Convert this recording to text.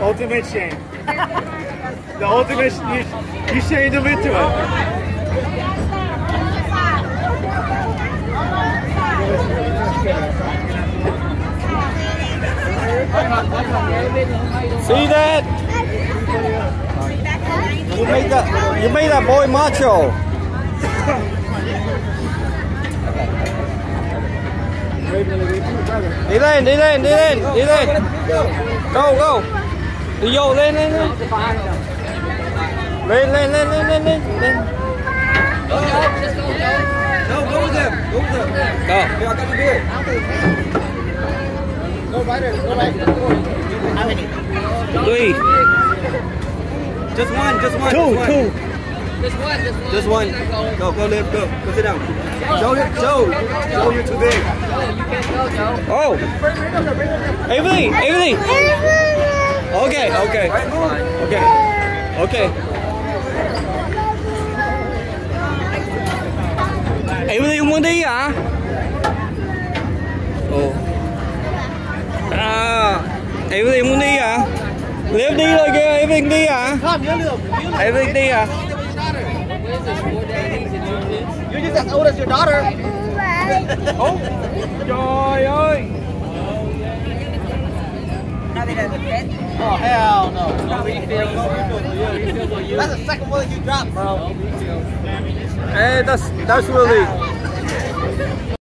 Ultimate shame. The ultimate, you, you shamed him into it. See that? You made that. You made that boy macho. Đi lên, đi lên. Go, go. Đi vô lên lên lên. Lên lên lên lên lên lên. lên. No, go with them. Go with them. Go. Here, I got the beer. Go rider, go rider. How many? Three. Just one, just one. Two, just one. two. Just one. Go, go, live, go. Go sit down. Joe, Joe, Joe, you're too big. Oh. Everything, everything. Okay, okay. Okay. Okay. Everything không muốn đi hả? Ồ. À, everything muốn đi hả? Liếp đi rồi kìa, everything đi hả? Come, you're little. Everything đi hả? You're just as old as your daughter. Oh. Trời ơi. Oh, hell no. That's the second one you dropped, bro. Hey, that's that's really